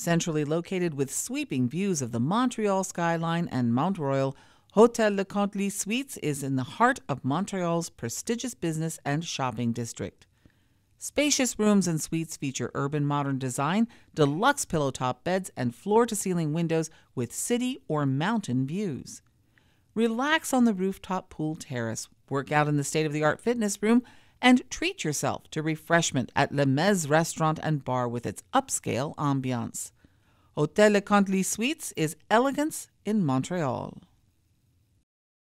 Centrally located with sweeping views of the Montreal skyline and Mount Royal, Hotel Le Cantlie Suites is in the heart of Montreal's prestigious business and shopping district. Spacious rooms and suites feature urban modern design, deluxe pillow top beds, and floor to ceiling windows with city or mountain views. Relax on the rooftop pool terrace, work out in the state of the art fitness room, and treat yourself to refreshment at Le Mez restaurant and bar with its upscale ambiance. Hotel Le Cantlie Suites is elegance in Montreal.